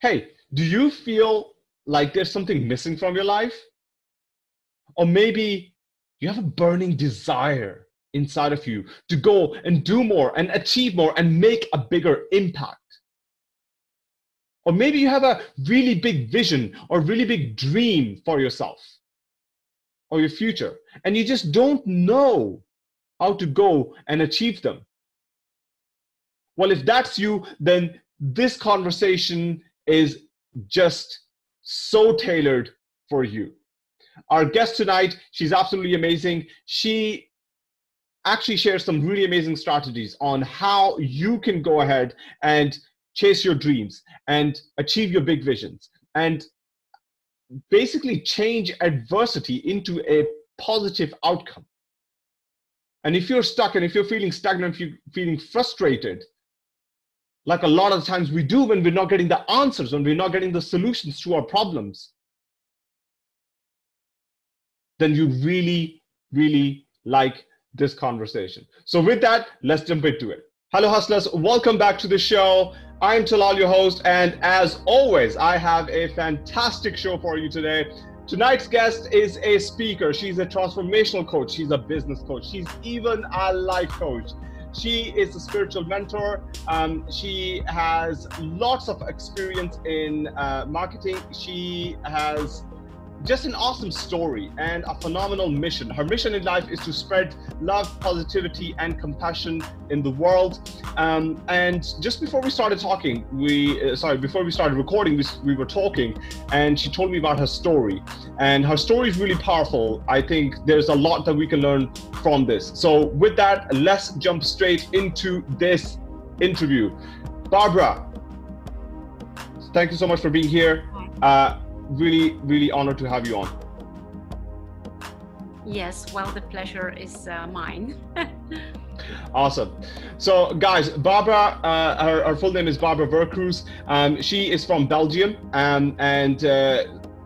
hey, do you feel like there's something missing from your life? Or maybe you have a burning desire inside of you to go and do more and achieve more and make a bigger impact. Or maybe you have a really big vision or really big dream for yourself or your future, and you just don't know how to go and achieve them. Well, if that's you, then this conversation is just so tailored for you. Our guest tonight, she's absolutely amazing. She actually shares some really amazing strategies on how you can go ahead and chase your dreams and achieve your big visions and basically change adversity into a positive outcome. And if you're stuck and if you're feeling stagnant, if you're feeling frustrated, like a lot of times we do when we're not getting the answers, when we're not getting the solutions to our problems, then you really, really like this conversation. So, with that, let's jump into it. Hello, hustlers. Welcome back to the show. I'm Tallal, your host, and as always, I have a fantastic show for you today. Tonight's guest is a speaker. She's a transformational coach. She's a business coach. She's even a life coach. She is a spiritual mentor. Um, she has lots of experience in uh, marketing. She has just an awesome story and a phenomenal mission. Her mission in life is to spread love, positivity, and compassion in the world. Um, and just before we started talking, we uh, sorry, before we started recording, we, we were talking, and she told me about her story. And her story is really powerful. I think there's a lot that we can learn from this. So, with that, let's jump straight into this interview. Barbara, thank you so much for being here. Uh, really, really honored to have you on. Yes, well, the pleasure is uh, mine. awesome. So, guys, Barbara, uh, her, her, full name is Barbara Vercruysse. Um, she is from Belgium, um, and uh,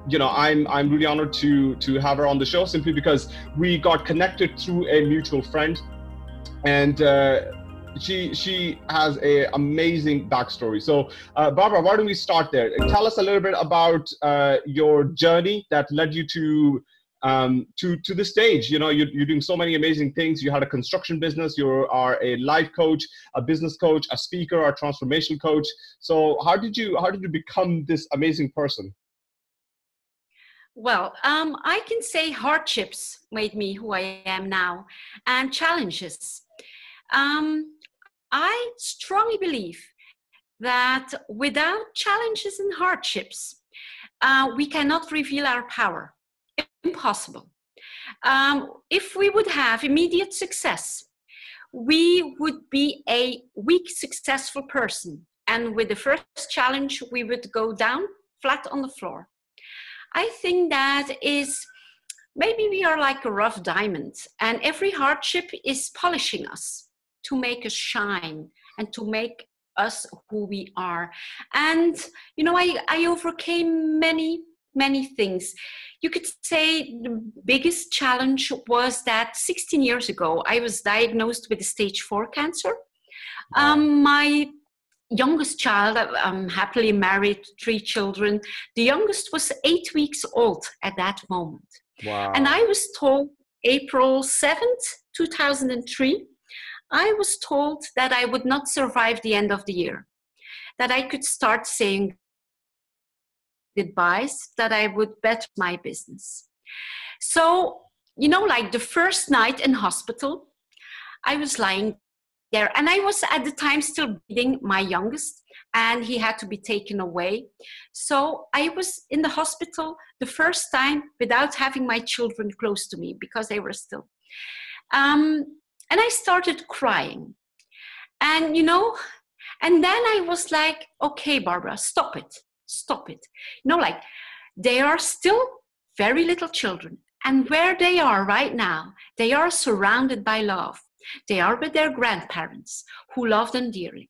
you know, I'm I'm really honored to to have her on the show simply because we got connected through a mutual friend, and uh, she she has a amazing backstory. So, uh, Barbara, why don't we start there? Tell us a little bit about uh, your journey that led you to um, to to the stage. You know, you're, you're doing so many amazing things. You had a construction business. You are a life coach, a business coach, a speaker, a transformation coach. So, how did you how did you become this amazing person? Well, um, I can say hardships made me who I am now, and challenges. Um, I strongly believe that without challenges and hardships, uh, we cannot reveal our power. Impossible. Um, if we would have immediate success, we would be a weak, successful person. And with the first challenge, we would go down flat on the floor. I think that is maybe we are like a rough diamond, and every hardship is polishing us to make us shine and to make us who we are. And, you know, I, I overcame many, many things. You could say the biggest challenge was that 16 years ago, I was diagnosed with stage four cancer. Um, my youngest child, I'm happily married, three children. The youngest was eight weeks old at that moment. Wow. And I was told April 7th, 2003, I was told that I would not survive the end of the year, that I could start saying goodbyes, that I would bet my business. So, you know, like the first night in hospital, I was lying there and I was at the time still breathing my youngest and he had to be taken away. So I was in the hospital the first time without having my children close to me because they were still. Um, and I started crying. And, you know, and then I was like, okay, Barbara, stop it, stop it. You know, like they are still very little children. And where they are right now, they are surrounded by love. They are with their grandparents who love them dearly.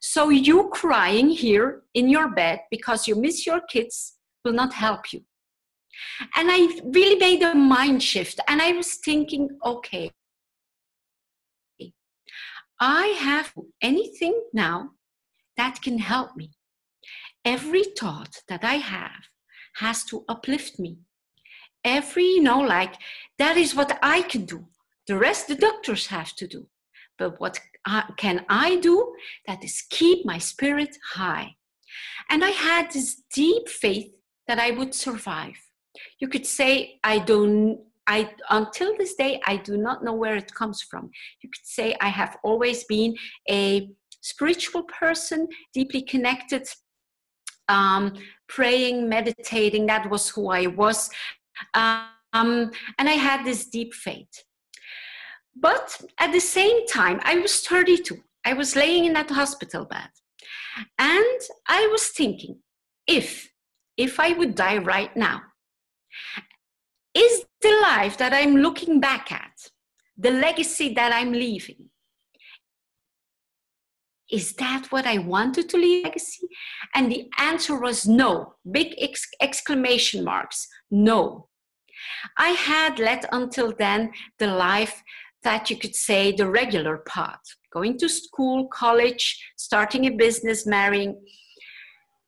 So you crying here in your bed because you miss your kids will not help you. And I really made a mind shift. And I was thinking, okay, I have anything now that can help me. every thought that I have has to uplift me. Every, you know, like that is what I can do. The rest the doctors have to do. But what can I do? That is keep my spirit high. And I had this deep faith that I would survive. You could say, I don't, I, until this day, I do not know where it comes from. You could say I have always been a spiritual person, deeply connected, um, praying, meditating. That was who I was. Um, and I had this deep faith. But at the same time, I was 32. I was laying in that hospital bed. And I was thinking, if, if I would die right now, is the life that I'm looking back at, the legacy that I'm leaving, is that what I wanted to leave legacy? And the answer was no. Big ex- exclamation marks. No. I had led until then the life that you could say the regular path going to school, college, starting a business, marrying.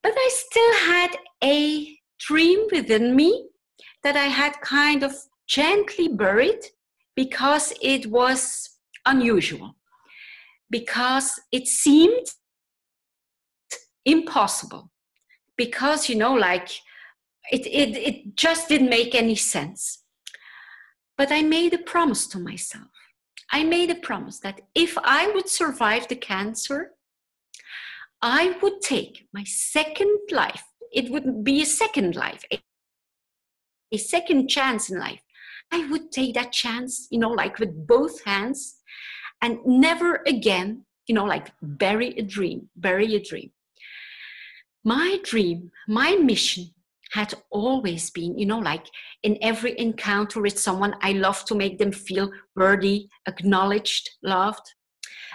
But I still had a dream within me that I had kind of gently buried because it was unusual, because it seemed impossible, because, you know, like it, it, it just didn't make any sense. But I made a promise to myself I made a promise that if I would survive the cancer, I would take my second life. It would be a second life, a second chance in life. I would take that chance, you know, like with both hands and never again, you know, like bury a dream, bury a dream. My dream, my mission had always been, you know, like in every encounter with someone, I love to make them feel worthy, acknowledged, loved.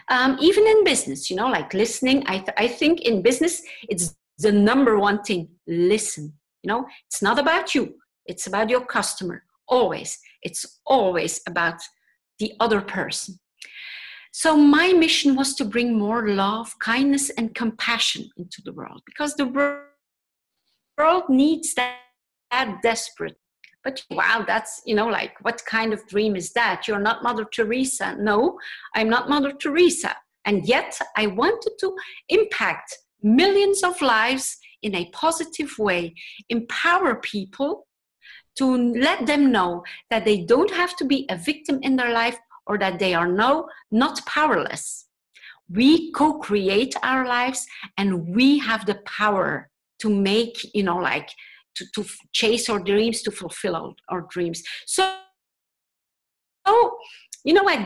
Um, even in business, you know, like listening, I, th- I think in business, it's the number one thing listen. You know, it's not about you, it's about your customer. Always. It's always about the other person. So, my mission was to bring more love, kindness, and compassion into the world because the world needs that, that desperate but wow that's you know like what kind of dream is that you're not mother teresa no i'm not mother teresa and yet i wanted to impact millions of lives in a positive way empower people to let them know that they don't have to be a victim in their life or that they are no not powerless. We co-create our lives and we have the power to make you know like to, to chase our dreams to fulfill our, our dreams. So so you know what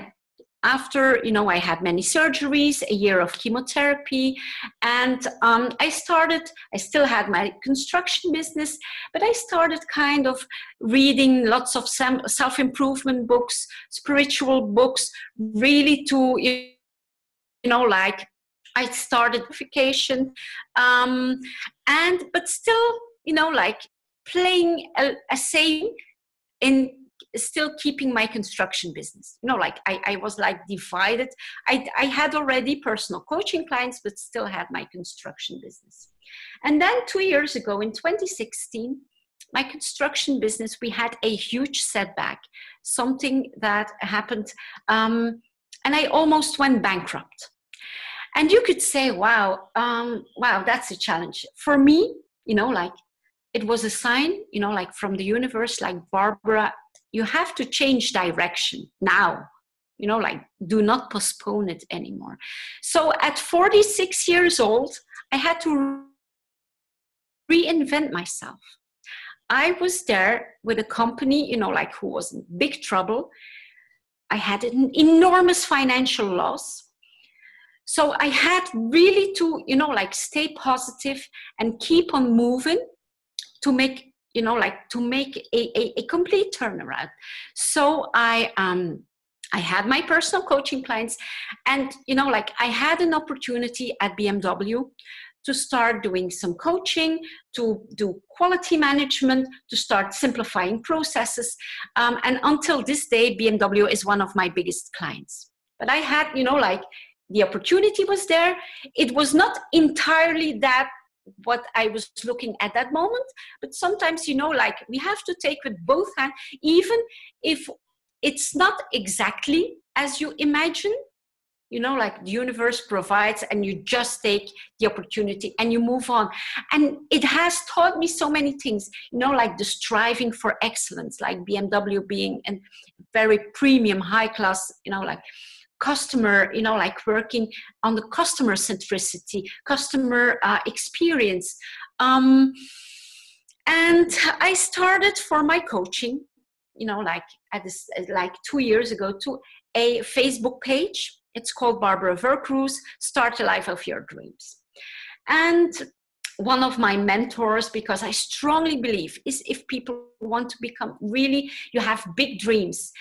after you know i had many surgeries a year of chemotherapy and um, i started i still had my construction business but i started kind of reading lots of self-improvement books spiritual books really to you know like I started verification, um, and but still, you know, like playing a, a same in still keeping my construction business. You know, like I, I was like divided. I, I had already personal coaching clients, but still had my construction business. And then two years ago, in 2016, my construction business, we had a huge setback, something that happened, um, and I almost went bankrupt and you could say wow um, wow that's a challenge for me you know like it was a sign you know like from the universe like barbara you have to change direction now you know like do not postpone it anymore. So at 46 years old i had to reinvent myself. I was there with a company you know like who was in big trouble. I had an enormous financial loss. So i had really to you know like stay positive and keep on moving to make you know like to make a, a, a complete turnaround so i um i had my personal coaching clients and you know like i had an opportunity at bmw to start doing some coaching, to do quality management, to start simplifying processes. Um, and until this day, BMW is one of my biggest clients. But I had, you know, like the opportunity was there. It was not entirely that what I was looking at that moment. But sometimes, you know, like we have to take with both hands, even if it's not exactly as you imagine. You know, like the universe provides, and you just take the opportunity and you move on. And it has taught me so many things, you know, like the striving for excellence, like BMW being a very premium, high class, you know, like customer you know like working on the customer centricity customer uh, experience. Um, and i started for my coaching you know like at this like two years ago to a facebook page. It's called barbara vercruysse start the life of your dreams. And one of my mentors because i strongly believe is if people want to become really you have big dreams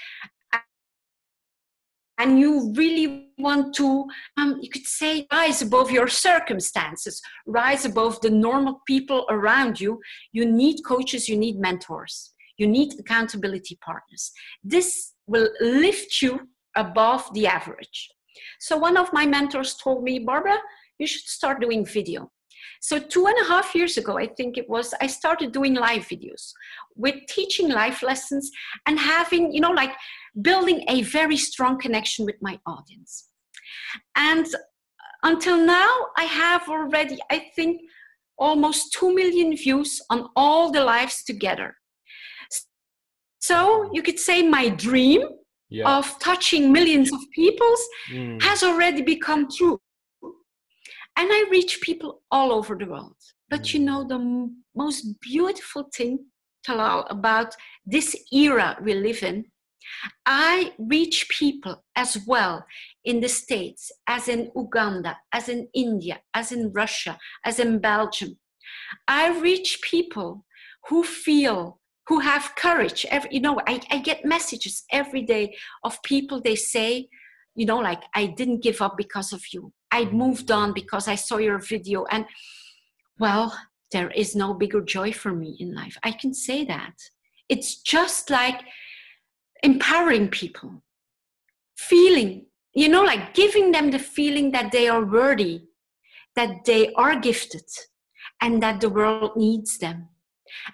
and you really want to, um, you could say, rise above your circumstances, rise above the normal people around you, you need coaches, you need mentors, you need accountability partners. This will lift you above the average. So, one of my mentors told me, Barbara, you should start doing video. So, two and a half years ago, I think it was, I started doing live videos with teaching life lessons and having, you know, like building a very strong connection with my audience. And until now, I have already, I think, almost 2 million views on all the lives together. So you could say my dream yeah. of touching millions of people mm. has already become true. And I reach people all over the world. But mm. you know, the m- most beautiful thing, Tallal, about this era we live in I reach people as well in the States, as in Uganda, as in India, as in Russia, as in Belgium. I reach people who feel, who have courage. Every, you know, I, I get messages every day of people they say, you know, like, I didn't give up because of you. I moved on because I saw your video. And well, there is no bigger joy for me in life. I can say that. It's just like empowering people, feeling, you know, like giving them the feeling that they are worthy, that they are gifted, and that the world needs them.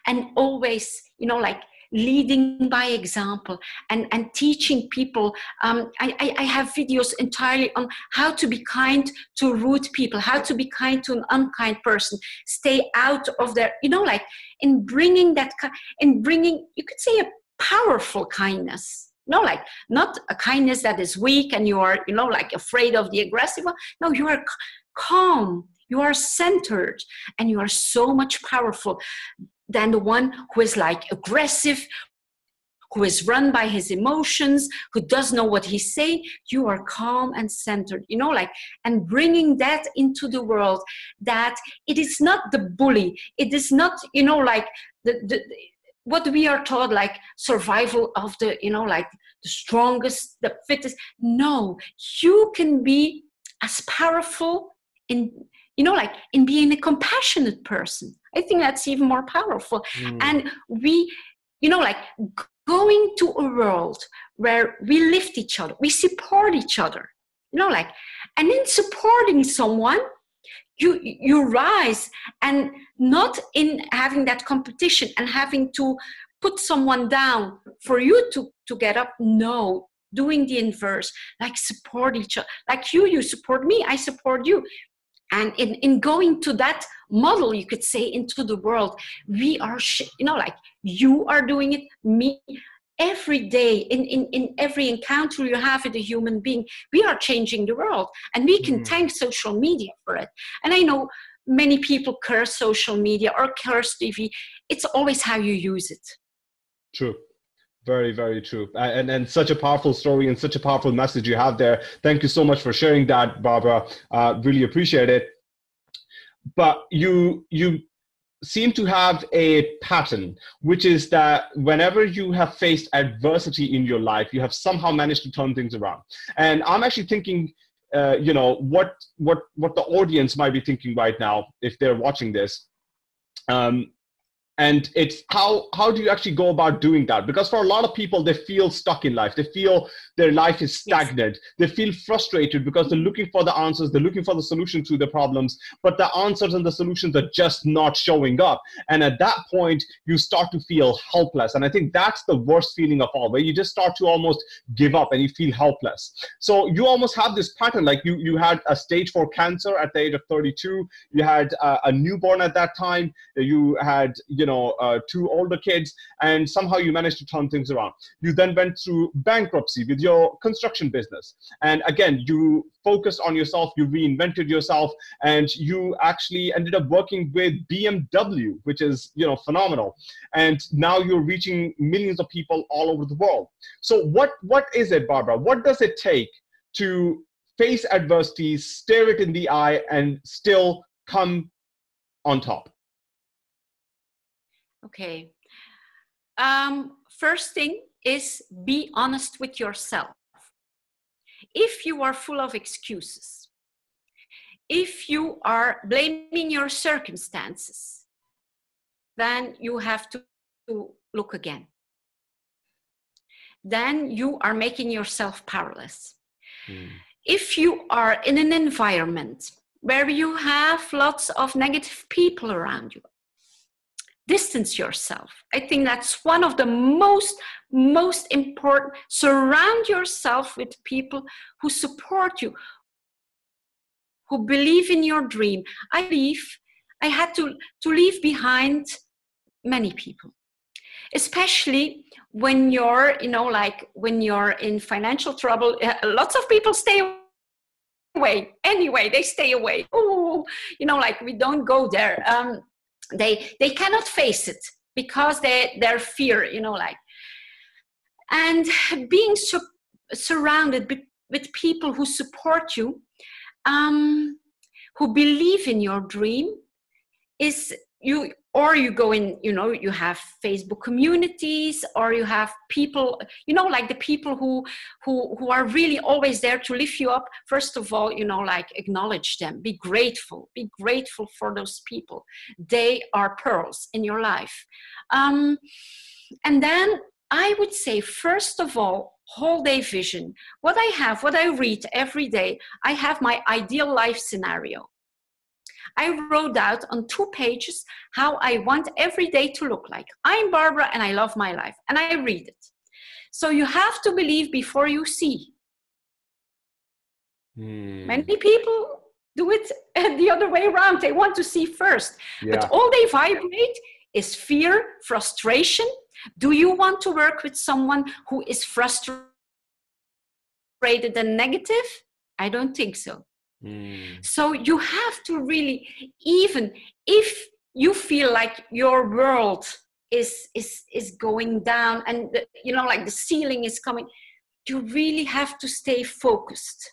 And always, you know, like leading by example and, and teaching people. Um, I, I, have videos entirely on how to be kind to rude people, how to be kind to an unkind person, stay out of their, you know, like in bringing that, in bringing, you could say a powerful kindness no like not a kindness that is weak and you are you know like afraid of the aggressive no you are calm you are centered and you are so much powerful than the one who is like aggressive who is run by his emotions who does know what he's saying. You are calm and centered you know like and bringing that into the world that it is not the bully. It is not you know like the, the what we are taught like survival of the you know like the strongest the fittest. No you can be as powerful in you know like in being a compassionate person. I think that's even more powerful. Mm. and we you know like going to a world where we lift each other we support each other you know like and in supporting someone you you rise and not in having that competition and having to put someone down for you to to get up. No doing the inverse like support each other like you you support me i support you and in, in going to that model you could say into the world we are you know like you are doing it me every day in, in, in every encounter you have with a human being we are changing the world. And we can mm. thank social media for it. And i know many people curse social media or curse tv it's always how you use it. True very very true and and such a powerful story and such a powerful message you have there thank you so much for sharing that barbara uh, really appreciate it but you you seem to have a pattern, which is that whenever you have faced adversity in your life, you have somehow managed to turn things around. And I'm actually thinking, uh, you know, what what what the audience might be thinking right now if they're watching this. Um, and it's how how do you actually go about doing that? Because for a lot of people they feel stuck in life. They feel their life is stagnant. Yes. they feel frustrated because they're looking for the answers. They're looking for the solution to the problems. But the answers and the solutions are just not showing up. And at that point you start to feel helpless. And i think that's the worst feeling of all where you just start to almost give up and you feel helpless. So you almost have this pattern like you you had a stage 4 cancer at the age of 32 you had uh, a newborn at that time. You had you know uh, two older kids and somehow you managed to turn things around. You then went through bankruptcy with your construction business. And again you focused on yourself you reinvented yourself and you actually ended up working with bmw which is you know phenomenal. And now you're reaching millions of people all over the world. So what what is it barbara? What does it take to face adversity stare it in the eye and still come on top Okay. Um, first thing is be honest with yourself. If you are full of excuses, if you are blaming your circumstances, then you have to look again. Then you are making yourself powerless. Mm. If you are in an environment where you have lots of negative people around you, distance yourself. I think that's one of the most most important. Surround yourself with people who support you who believe in your dream. I believe i had to to leave behind many people especially when you're you know like when you're in financial trouble. Uh, lots of people stay away. Anyway they stay away. Oh you know like we don't go there. Um they they cannot face it because they their fear you know like. And being su- surrounded with people who support you um, who believe in your dream is you or you go in you know you have facebook communities or you have people you know like the people who who who are really always there to lift you up. First of all you know like acknowledge them. Be grateful. Be grateful for those people. They are pearls in your life. Um, and then i would say first of all whole day vision. What i have what i read every day i have my ideal life scenario I wrote out on two pages how I want every day to look like. I'm Barbara and I love my life. And I read it. So you have to believe before you see. Hmm. Many people do it the other way around. They want to see first. Yeah. But all they vibrate is fear, frustration. Do you want to work with someone who is frustrated and negative? I don't think so. Mm. So you have to really, even if you feel like your world is is is going down and the, you know like the ceiling is coming you really have to stay focused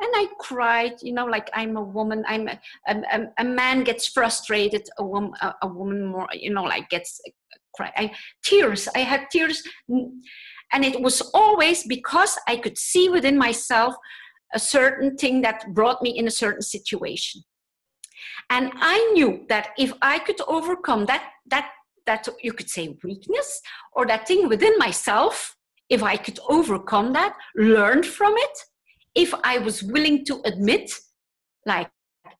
and i cried you know like i'm a woman i'm a, a, a man gets frustrated a woman a, a, woman more you know like gets cry I, tears i had tears and it was always because i could see within myself a certain thing that brought me in a certain situation and i knew that if i could overcome that that that you could say weakness or that thing within myself if i could overcome that learn from it if i was willing to admit like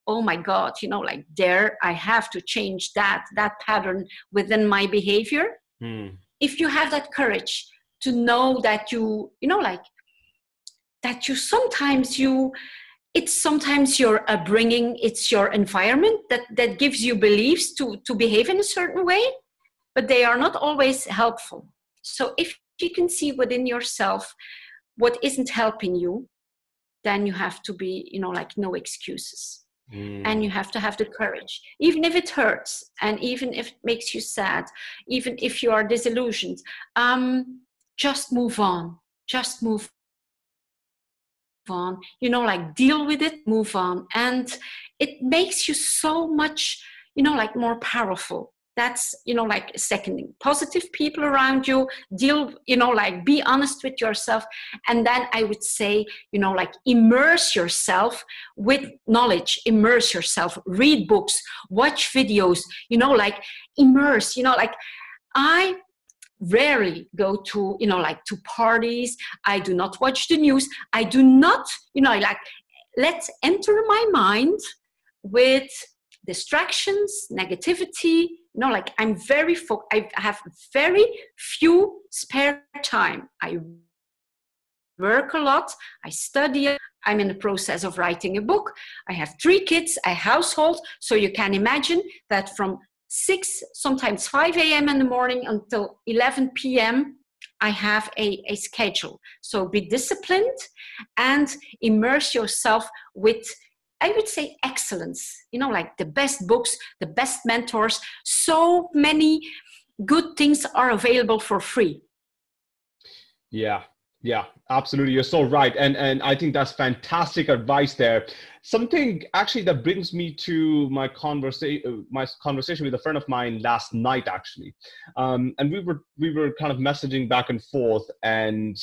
oh my god you know like there i have to change that that pattern within my behavior mm. if you have that courage to know that you you know like that you sometimes you it's sometimes your upbringing it's your environment that that gives you beliefs to to behave in a certain way but they are not always helpful. So if you can see within yourself what isn't helping you then you have to be you know like no excuses. Mm. and you have to have the courage. Even if it hurts and even if it makes you sad even if you are disillusioned um, just move on. Just move on you know like deal with it move on. And it makes you so much you know like more powerful. That's you know like seconding positive people around you deal you know like be honest with yourself. And then i would say you know like immerse yourself with knowledge. Immerse yourself. Read books. Watch videos. You know like immerse. You know like i rarely go to you know like to parties. I do not watch the news. I do not you know like let's enter my mind with distractions negativity you know like i'm very fo- i have very few spare time. I work a lot. I study. I'm in the process of writing a book. I have three kids. A household. So you can imagine that from 6 sometimes 5 a.m in the morning until 11 p.m i have a, a schedule so be disciplined and immerse yourself with I would say excellence, you know, like the best books, the best mentors. So many good things are available for free. Yeah, yeah, absolutely. You're so right. And and I think that's fantastic advice there. Something actually that brings me to my conversation my conversation with a friend of mine last night actually. Um, and we were we were kind of messaging back and forth and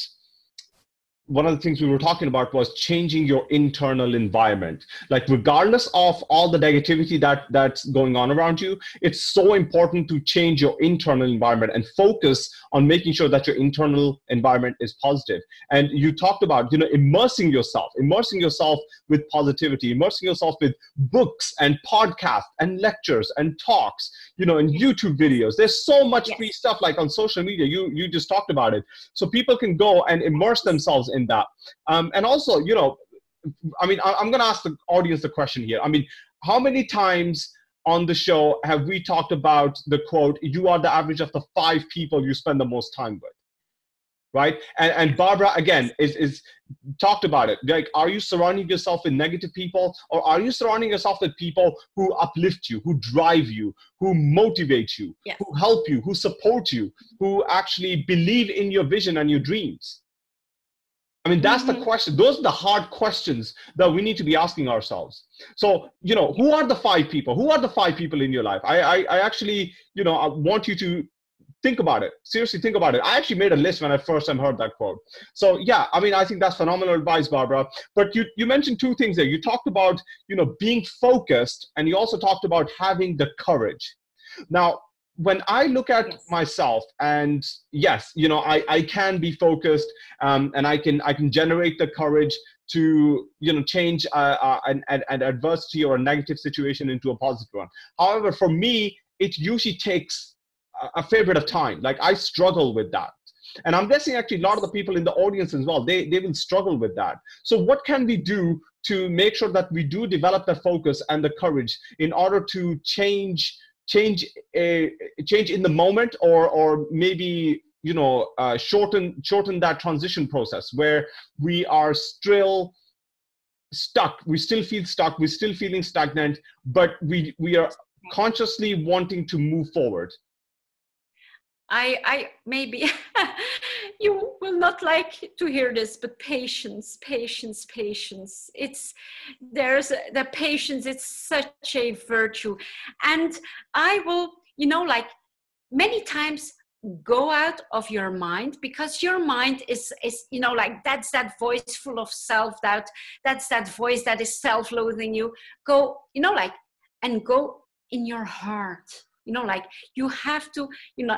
one of the things we were talking about was changing your internal environment. Like regardless of all the negativity that that's going on around you it's so important to change your internal environment and focus on making sure that your internal environment is positive. And you talked about you know immersing yourself immersing yourself with positivity immersing yourself with books and podcasts and lectures and talks you know in youtube videos there's so much yes. free stuff like on social media you you just talked about it so people can go and immerse themselves in that. Um, and also, you know, I mean, I, I'm going to ask the audience the question here. I mean, how many times on the show have we talked about the quote, you are the average of the five people you spend the most time with? Right. And, and Barbara, again, is, is talked about it. Like, are you surrounding yourself with negative people or are you surrounding yourself with people who uplift you, who drive you, who motivate you, yeah. who help you, who support you, who actually believe in your vision and your dreams? I mean, that's mm-hmm. the question. Those are the hard questions that we need to be asking ourselves. So, you know, who are the five people? Who are the five people in your life? I, I, I actually, you know, I want you to think about it. Seriously, think about it. I actually made a list when I first time heard that quote. So, yeah, I mean, I think that's phenomenal advice, Barbara. But you, you mentioned two things there. You talked about, you know, being focused, and you also talked about having the courage. Now, when I look at yes. myself and yes, you know, I, I can be focused um, and I can I can generate the courage to you know change uh, uh, an, an adversity or a negative situation into a positive one. However, for me, it usually takes a fair bit of time. Like I struggle with that. And I'm guessing actually a lot of the people in the audience as well, they, they will struggle with that. So what can we do to make sure that we do develop the focus and the courage in order to change change a change in the moment or or maybe you know uh, shorten shorten that transition process where we are still stuck we still feel stuck we're still feeling stagnant but we we are consciously wanting to move forward I, I maybe you will not like to hear this, but patience, patience, patience. It's there's the patience. It's such a virtue, and I will, you know, like many times go out of your mind because your mind is is you know like that's that voice full of self-doubt that's that voice that is self-loathing you go you know like and go in your heart you know like you have to you know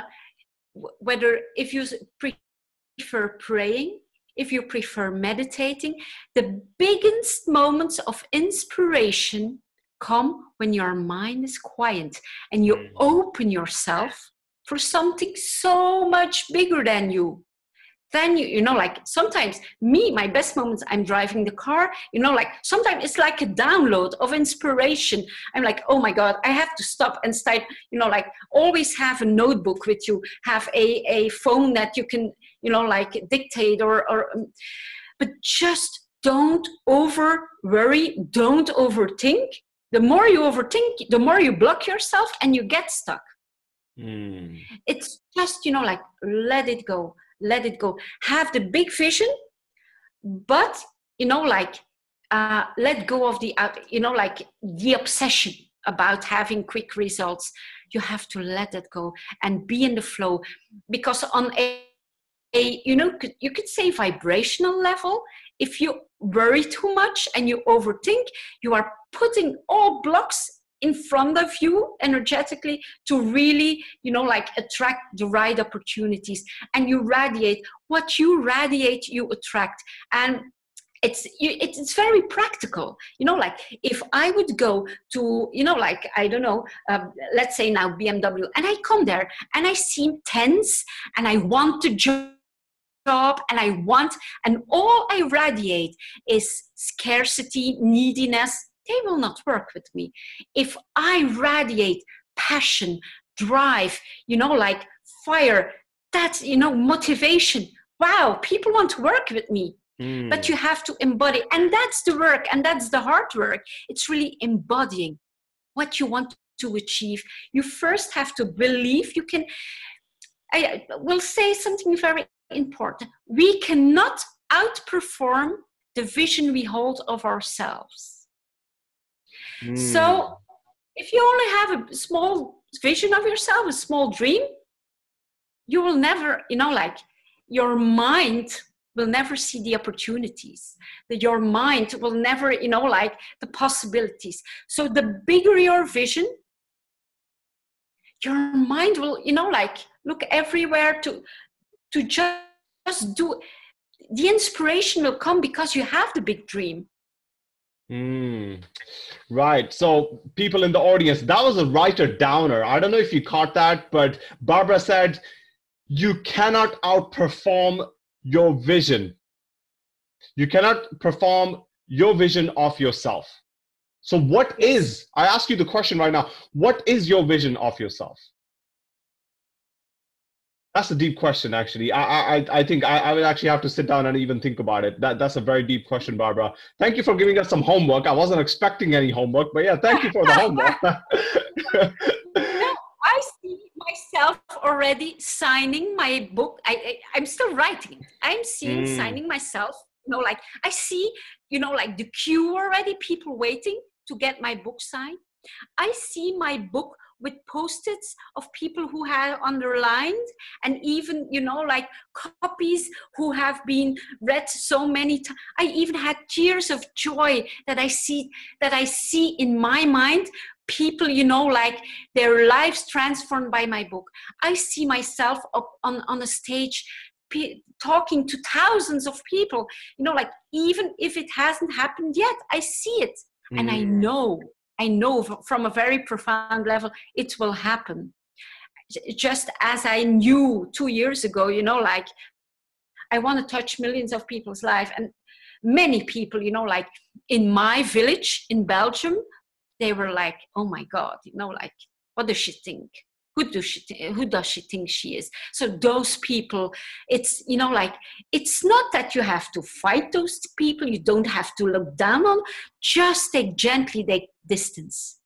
whether if you prefer praying if you prefer meditating the biggest moments of inspiration come when your mind is quiet and you mm. open yourself for something so much bigger than you then you, you know like sometimes me my best moments i'm driving the car you know like sometimes it's like a download of inspiration. I'm like oh my god i have to stop and start you know like always have a notebook with you have a, a phone that you can you know like dictate or or um, but just don't over worry don't overthink. The more you overthink the more you block yourself and you get stuck. Mm. it's just you know like let it go let it go. Have the big vision but you know like uh, let go of the uh, you know like the obsession about having quick results. You have to let it go and be in the flow because on a, a you know you could say vibrational level. If you worry too much and you overthink you are putting all blocks in front of you energetically to really you know like attract the right opportunities. And you radiate what you radiate you attract. And it's it's very practical. You know like if i would go to you know like i don't know um, let's say now bmw and i come there and i see tense and i want to job and i want and all i radiate is scarcity neediness they will not work with me if i radiate passion drive you know like fire that's you know motivation wow people want to work with me Mm. But you have to embody, and that's the work, and that's the hard work. It's really embodying what you want to achieve. You first have to believe you can. I will say something very important. We cannot outperform the vision we hold of ourselves. Mm. So, if you only have a small vision of yourself, a small dream, you will never, you know, like your mind will never see the opportunities. That your mind will never you know like the possibilities. So the bigger your vision your mind will you know like look everywhere to to just, just do the inspiration will come because you have the big dream Mm, right. So, people in the audience, that was a writer downer. I don't know if you caught that, but Barbara said, You cannot outperform your vision. You cannot perform your vision of yourself. So, what is, I ask you the question right now, what is your vision of yourself? That's a deep question, actually. I, I, I think I, I would actually have to sit down and even think about it. That, that's a very deep question, Barbara. Thank you for giving us some homework. I wasn't expecting any homework, but yeah, thank you for the homework. no, I see myself already signing my book. I, I am still writing. I'm seeing mm. signing myself. You know, like I see, you know, like the queue already, people waiting to get my book signed. I see my book with post-its of people who have underlined and even you know like copies who have been read so many times i even had tears of joy that i see that i see in my mind people you know like their lives transformed by my book i see myself up on, on a stage talking to thousands of people you know like even if it hasn't happened yet i see it mm. and i mm. know i know from a very profound level it will happen just as i knew two years ago you know like i want to touch millions of people's life and many people you know like in my village in belgium they were like, oh my God, you know, like, what does she think? Who does she th- who does she think she is? So those people, it's you know like it's not that you have to fight those people. You don't have to look down on. Just take gently take distance.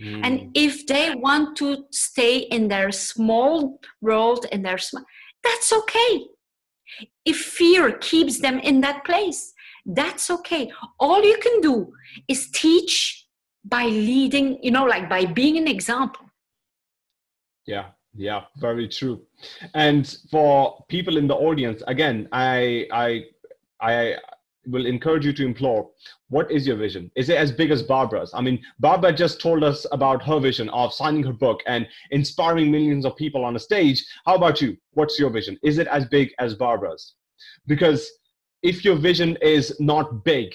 Mm. And if they want to stay in their small world, in their small, that's okay. If fear keeps them in that place, that's okay. All you can do is teach by leading you know like by being an example yeah yeah very true. And for people in the audience again i i i will encourage you to implore what is your vision? Is it as big as barbara's? I mean barbara just told us about her vision of signing her book and inspiring millions of people on a stage. How about you? What's your vision? Is it as big as barbara's? Because if your vision is not big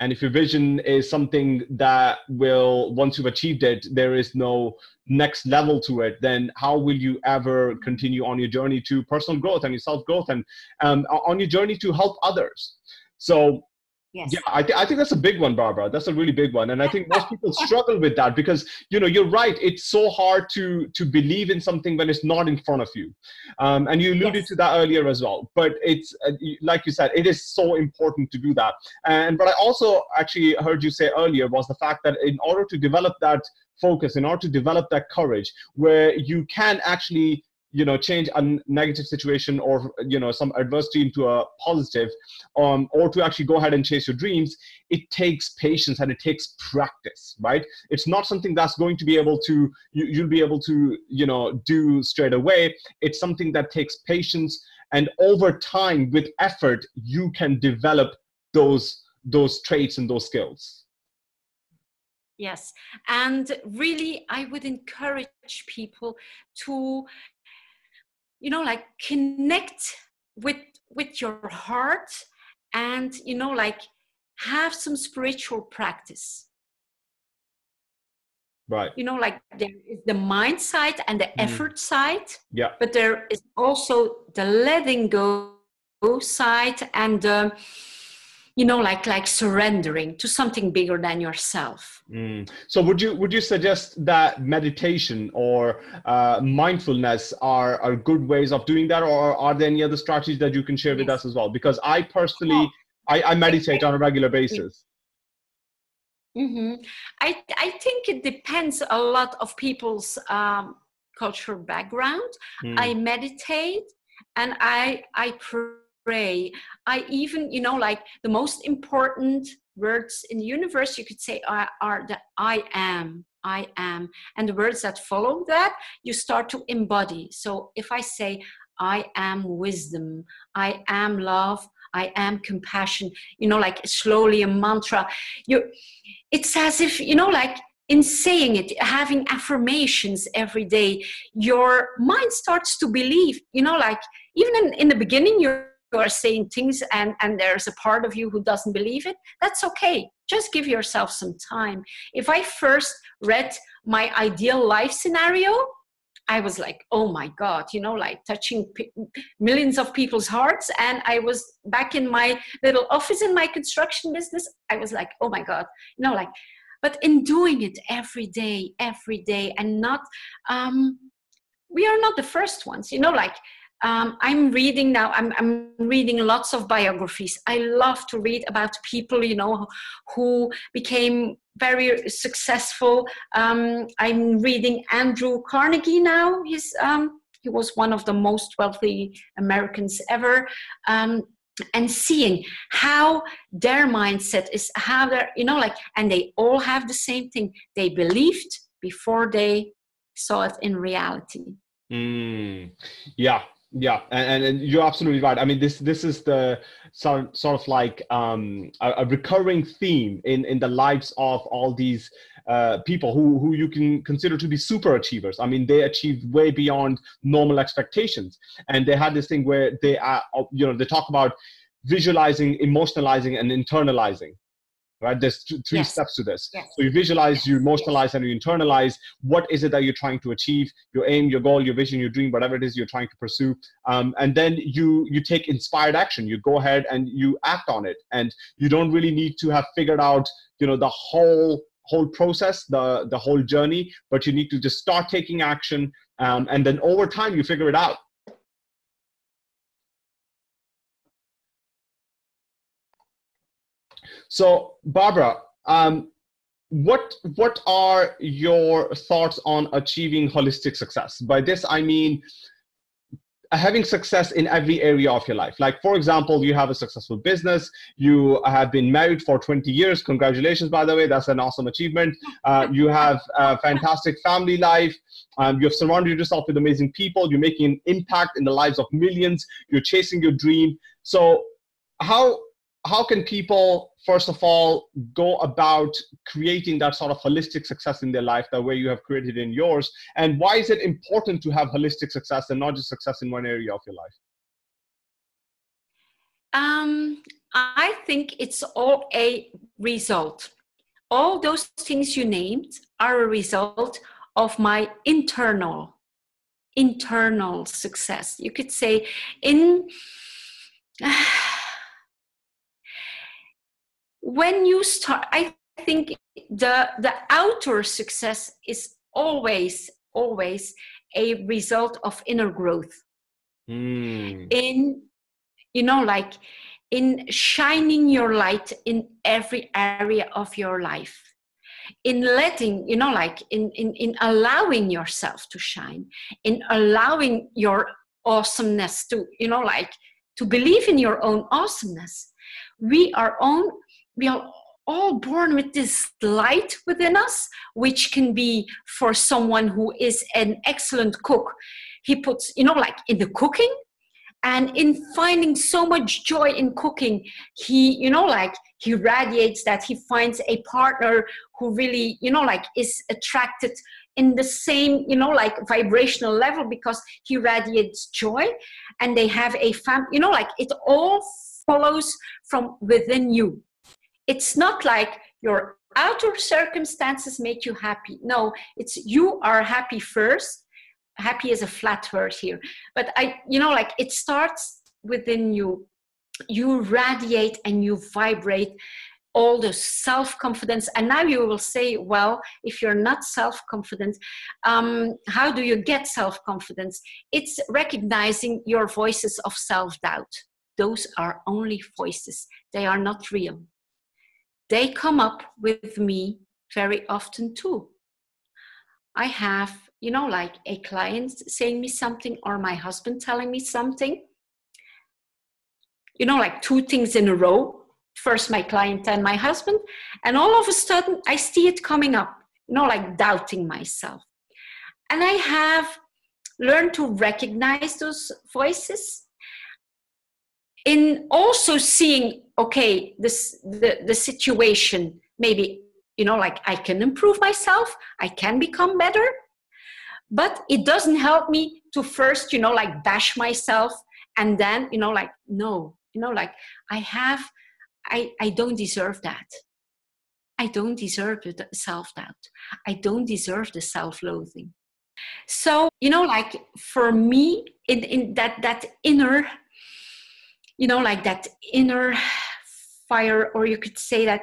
and if your vision is something that will once you've achieved it there is no next level to it then how will you ever continue on your journey to personal growth and your self growth and um, on your journey to help others? So Yes. Yeah, I, th- I think that's a big one, Barbara. That's a really big one, and I think most people struggle with that because you know you're right. It's so hard to to believe in something when it's not in front of you, um, and you alluded yes. to that earlier as well. But it's uh, like you said, it is so important to do that. And but I also actually heard you say earlier was the fact that in order to develop that focus, in order to develop that courage, where you can actually you know change a negative situation or you know some adversity into a positive um, or to actually go ahead and chase your dreams it takes patience and it takes practice right? It's not something that's going to be able to you, you'll be able to you know do straight away. It's something that takes patience and over time with effort you can develop those those traits and those skills. Yes and really i would encourage people to you know like connect with with your heart and you know like have some spiritual practice. Right. You know like there is the mind side and the mm. effort side yeah. but there is also the letting go side and uh, you know like like surrendering to something bigger than yourself mm. so would you would you suggest that meditation or uh, mindfulness are are good ways of doing that or are there any other strategies that you can share with us as well because i personally I, I meditate on a regular basis Mm-hmm. I, I think it depends a lot of people's um, cultural background. Mm. I meditate and I I pray. I even you know like the most important words in the universe you could say are, are the I am. I am. And the words that follow that, you start to embody. So if I say, I am wisdom, I am love, I am compassion, you know, like slowly a mantra. You, it's as if, you know, like in saying it, having affirmations every day, your mind starts to believe, you know, like even in, in the beginning, you're you are saying things and and there's a part of you who doesn't believe it that's okay just give yourself some time if i first read my ideal life scenario I was like, oh my God, you know, like touching p- millions of people's hearts. And I was back in my little office in my construction business. I was like, oh my God, you know, like, but in doing it every day, every day, and not, um, we are not the first ones, you know, like um, I'm reading now, I'm, I'm reading lots of biographies. I love to read about people, you know, who became very successful. Um, I'm reading Andrew Carnegie now. Um, he was one of the most wealthy Americans ever. Um, and seeing how their mindset is, how they're, you know, like, and they all have the same thing. They believed before they saw it in reality. Mm, yeah, yeah and, and you're absolutely right. I mean this this is the sort, sort of like um, a, a, recurring theme in in the lives of all these uh, people who who you can consider to be super achievers. I mean they achieved way beyond normal expectations. And they had this thing where they are you know they talk about visualizing emotionalizing and internalizing right there's three yes. steps to this yes. so you visualize yes. you emotionalize and you internalize what is it that you're trying to achieve your aim your goal your vision your dream whatever it is you're trying to pursue um, and then you you take inspired action you go ahead and you act on it and you don't really need to have figured out you know the whole whole process the the whole journey but you need to just start taking action um, and then over time you figure it out So, Barbara, um, what what are your thoughts on achieving holistic success? By this, I mean having success in every area of your life. Like, for example, you have a successful business, you have been married for 20 years. Congratulations, by the way, that's an awesome achievement. Uh, you have a fantastic family life. Um, you've surrounded yourself with amazing people. You're making an impact in the lives of millions. You're chasing your dream. So, how how can people first of all go about creating that sort of holistic success in their life the way you have created in yours? And why is it important to have holistic success and not just success in one area of your life? Um, i think it's all a result. All those things you named are a result of my internal internal success. You could say in when you start i think the the outer success is always always a result of inner growth. Mm. in you know like in shining your light in every area of your life. In letting you know like in in, in allowing yourself to shine in allowing your awesomeness to you know like to believe in your own awesomeness. We are own we are all born with this light within us, which can be for someone who is an excellent cook. He puts, you know, like in the cooking and in finding so much joy in cooking, he, you know, like he radiates that he finds a partner who really you know like is attracted in the same you know like vibrational level because he radiates joy and they have a fam you know like it all follows from within you it's not like your outer circumstances make you happy no it's you are happy first happy is a flat word here but i you know like it starts within you you radiate and you vibrate all the self confidence. And now you will say, well, if you're not self confident, um, how do you get self confidence? It's recognizing your voices of self doubt. Those are only voices, they are not real. They come up with me very often too. I have, you know, like a client saying me something or my husband telling me something you know, like two things in a row. First, my client and my husband. And all of a sudden, I see it coming up, you know, like doubting myself. And I have learned to recognize those voices in also seeing, okay, this the, the situation, maybe, you know, like I can improve myself, I can become better. But it doesn't help me to first, you know, like bash myself and then, you know, like, no, you know like i have i i don't deserve that i don't deserve the self-doubt i don't deserve the self-loathing so you know like for me in, in that that inner you know like that inner fire or you could say that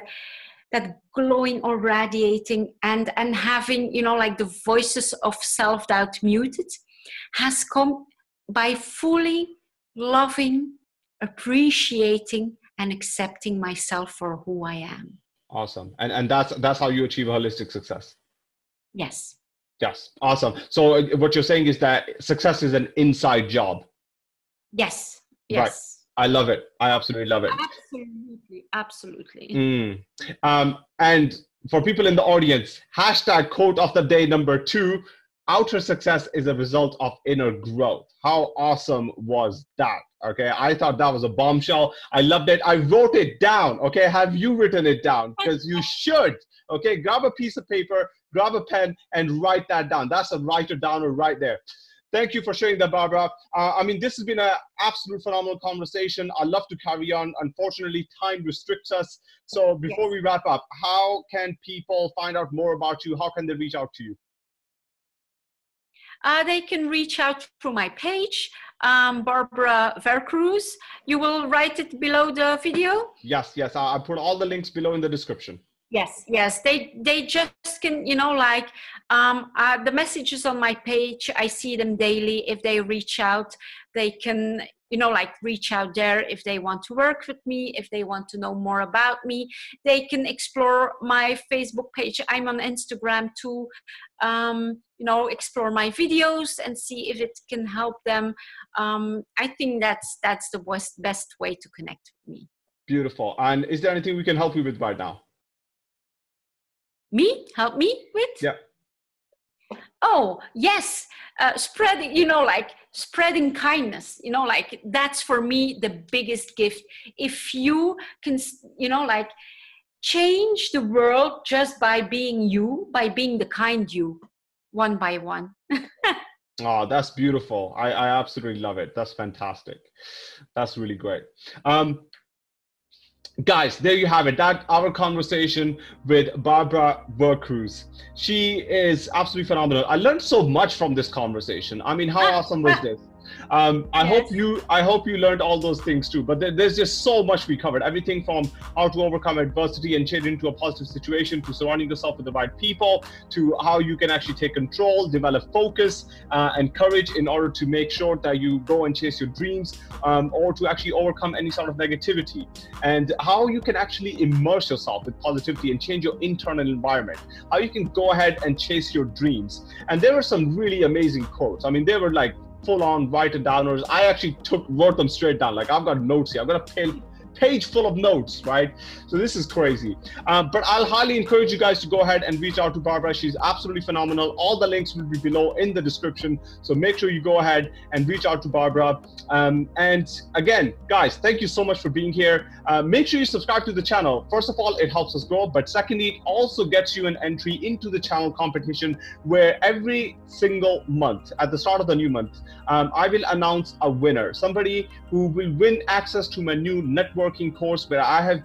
that glowing or radiating and and having you know like the voices of self-doubt muted has come by fully loving appreciating and accepting myself for who I am. Awesome. And and that's that's how you achieve holistic success. Yes. Yes. Awesome. So uh, what you're saying is that success is an inside job. Yes. Yes. Right. I love it. I absolutely love it. Absolutely. Absolutely. Mm. Um, and for people in the audience, hashtag quote of the day number two outer success is a result of inner growth. How awesome was that? Okay, I thought that was a bombshell. I loved it. I wrote it down. Okay, have you written it down? Because you should. Okay, grab a piece of paper, grab a pen, and write that down. That's a writer downer right there. Thank you for sharing that, Barbara. Uh, I mean, this has been an absolute phenomenal conversation. I love to carry on. Unfortunately, time restricts us. So before yes. we wrap up, how can people find out more about you? How can they reach out to you? uh, they can reach out through my page, um, Barbara Vercruysse. You will write it below the video? Yes, yes. I'll put all the links below in the description. Yes, yes. They they just can, you know, like um, uh, the messages on my page. I see them daily. If they reach out, they can you know like reach out there if they want to work with me if they want to know more about me they can explore my facebook page i'm on instagram too um, you know explore my videos and see if it can help them um, i think that's that's the best best way to connect with me beautiful and is there anything we can help you with right now me help me with yeah oh yes uh, spreading you know like spreading kindness you know like that's for me the biggest gift if you can you know like change the world just by being you by being the kind you one by one Oh, that's beautiful. I, I absolutely love it. That's fantastic. That's really great. Um, guys there you have it. That our conversation with barbara vercruysse. She is absolutely phenomenal. I learned so much from this conversation. I mean how ah, awesome was ah. this um, I yes. hope you I hope you learned all those things too. But there's just so much we covered. Everything from how to overcome adversity and change into a positive situation, to surrounding yourself with the right people, to how you can actually take control, develop focus uh, and courage in order to make sure that you go and chase your dreams, um, or to actually overcome any sort of negativity, and how you can actually immerse yourself with positivity and change your internal environment. How you can go ahead and chase your dreams. And there were some really amazing quotes. I mean, they were like full on write it downers. I actually took wrote them straight down. Like I've got notes here. I've got a pen page full of notes, right? So this is crazy. Um, but I'll highly encourage you guys to go ahead and reach out to Barbara. She's absolutely phenomenal. All the links will be below in the description. So make sure you go ahead and reach out to Barbara. Um, and again, guys, thank you so much for being here. Uh, make sure you subscribe to the channel. First of all, it helps us grow. But secondly, it also gets you an entry into the channel competition where every single month, at the start of the new month, um, I will announce a winner, somebody who will win access to my new networking course where I have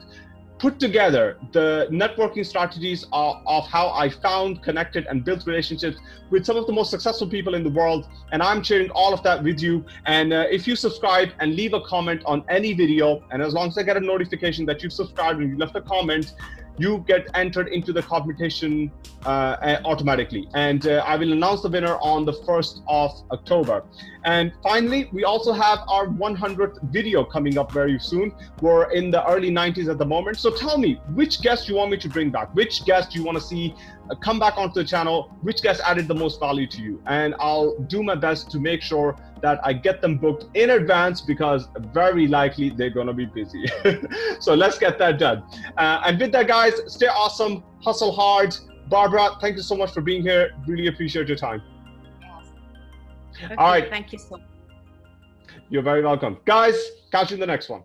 put together the networking strategies of, how I found, connected, and built relationships with some of the most successful people in the world. And I'm sharing all of that with you. And uh, if you subscribe and leave a comment on any video, and as long as I get a notification that you've subscribed and you left a comment, you get entered into the competition uh, automatically. And uh, I will announce the winner on the 1st of October. And finally, we also have our 100th video coming up very soon. We're in the early 90s at the moment. So tell me, which guest you want me to bring back? Which guest you want to see uh, come back onto the channel? Which guest added the most value to you? And I'll do my best to make sure that I get them booked in advance because very likely they're going to be busy. so let's get that done. Uh, and with that, guys, stay awesome, hustle hard. Barbara, thank you so much for being here. Really appreciate your time. Okay, All right. Thank you so much. You're very welcome. Guys, catch you in the next one.